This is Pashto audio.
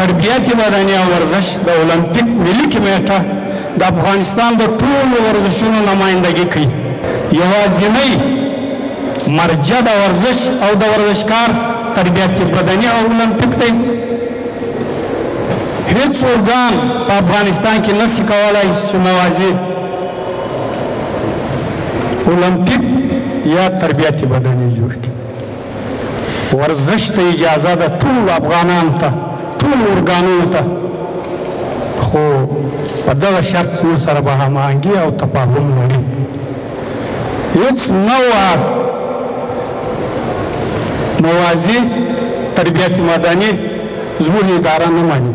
تربیاتي بدني او ورزش د اولمپیک ملي کمیټه د افغانستان د ټولو ورزشونو نمایندګي کوي یوازینۍ مرجع د ورزش او د ورزشکار تربیاتي بدني او اولمپیک دی هیڅ ارګان په افغانستان کې نشي کولای چې موازي اولمپیک یا تربیاتي بدني جوړ کړي ورزش ته اجازه ده ټول افغانان ته ټول ارګانونو ته خو په دغه شرط موږ سره به هماهنګي او تفاهم لري هیڅ نوع موازي تربیت مدني زموږ اداره نه مني